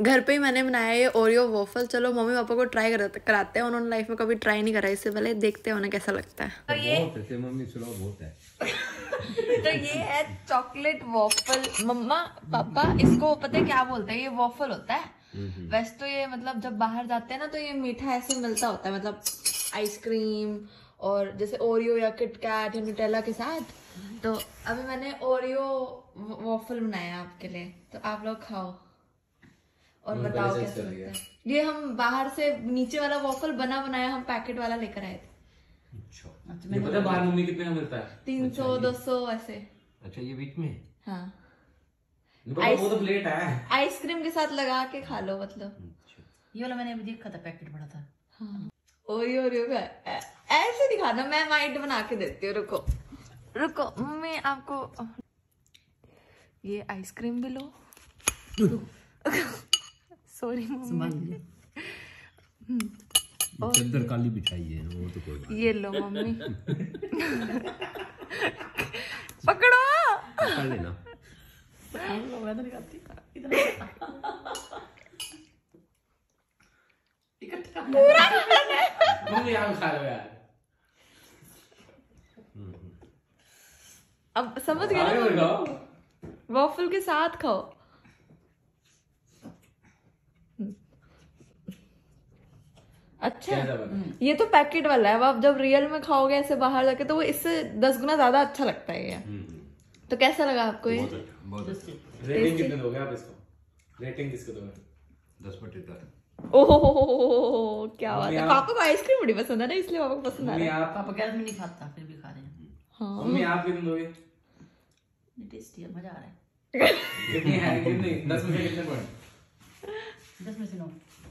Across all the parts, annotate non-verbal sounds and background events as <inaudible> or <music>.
घर पे ही मैंने बनाया ये ओरियो वॉफल चलो मम्मी पापा को ट्राई कराते हैं। उन्होंने लाइफ में कभी ट्राई नहीं करा। इससे पहले देखते हैं उन्हें कैसा लगता है। तो ये बहुत है मम्मी सुनाओ बहुत है। <laughs> तो ये है चॉकलेट वॉफल मम्मा पापा इसको पता है क्या बोलते हैं? ये वॉफल होता है। वैसे तो ये मतलब जब बाहर जाते हैं ना तो ये मीठा ऐसे मिलता होता है। मतलब आइसक्रीम और जैसे ओरियो या किटकैट या न्यूटेला के साथ। तो अभी मैंने ओरियो वॉफल बनाया आपके लिए। तो आप लोग खाओ। और बताओ कैसे लगता है। ये हम बाहर से नीचे वाला वॉफल बना बनाया हम पैकेट वाला लेकर आए थे। ये पता बाहर मम्मी कितने का मिलता है? तीन सौ दो सौ ऐसे। अच्छा ये बीच में हाँ? वो तो प्लेट है। आइसक्रीम के साथ लगा के खा लो मतलब। ये वाला मैंने अभी देखा था पैकेट बड़ा था। हाँ। ओरियो ओरियो का ऐसे नहीं खाना मैं माइंड बना के देती हूँ रुको। रुको मैं आपको ये आइसक्रीम भी लो। <laughs> Sorry <laughs> mummy. चद्दर काली बिछाई है वो तो कोई बात ये लो मम्मी। <laughs> पकड़ो। कर लेना। तो खाती मम्मी आप खा लो यार। अब समझ गए ना वॉफल के साथ खाओ। अच्छा। ये तो पैकेट वाला है। अब आप जब रियल में खाओगे ऐसे बाहर जाके तो वो इससे दस गुना ज़्यादा अच्छा लगता है ये। तो कैसा लगा आपको ये? बहुत अच्छा रेटिंग कितने दोगे आप इसको? रेटिंग किसको दोगे? दस ओहो क्या बात है। पापा को आइसक्रीम बड़ी पसंद है ना इसलिए पापा को पसंद आ रहा है। पापा में नहीं खाता फिर भी खा रहे हैं। हाँ। मम्मी आप कितने दोगे? टेस्टी है मज़ा आ रहा है। कितनी है कितनी? दस में से कितने पॉइंट दस में से नौ।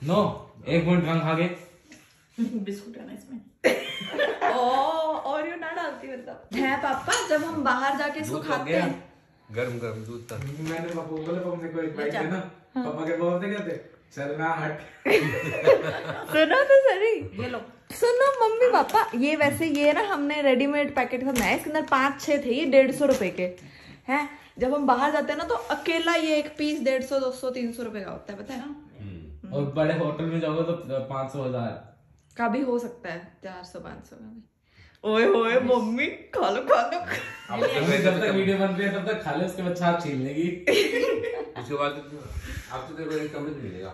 नौ? एक पॉइंट कम खा गए बिस्कुट है ना इसमें। <laughs> ओ और यू ना डालती मतलब है पापा जब हम बाहर जाके इसको खाते हैं। गर्म गर्म दूध था। मैंने पापा को बोला पापा को एक बाइट देना। पापा के बोलते क्या थे? चलना हट। <laughs> सुनो तो सही। ये लो। सुनो मम्मी पापा ये वैसे ये ना हमने रेडीमेड पैकेट का बनाया इसके अंदर पाँच छह थे ये डेढ़ सौ रुपए के। हैं? जब हम बाहर जाते हैं ना तो अकेला ये एक पीस डेढ़ सौ दो सौ तीन सौ रुपए का होता है पता है ना? और बड़े होटल में जाओगे तो पाँच सौ हज़ार। का भी हो सकता है चार सौ पाँच सौ का ओए ओए मम्मी खा लो खा लो मम्मी जब तक वीडियो बन रही है तब तक खा ले उसके बाद छाप छीन लेगी। उसके बाद आप तो तेरे को एक कमरे में मिलेगा।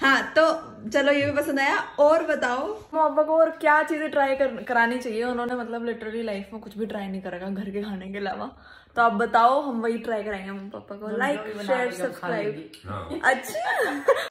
हाँ तो चलो ये भी पसंद आया। और बताओ। पापा को और क्या चीज़ें ट्राई कर, करानी चाहिए? उन्होंने मतलब लिटरली लाइफ में कुछ भी ट्राई नहीं करेगा घर के खाने के अलावा। तो आप बताओ हम वही ट्राई कराएँगे मम्मी पापा को लाइक शेयर सब्सक्राइब अच्छा।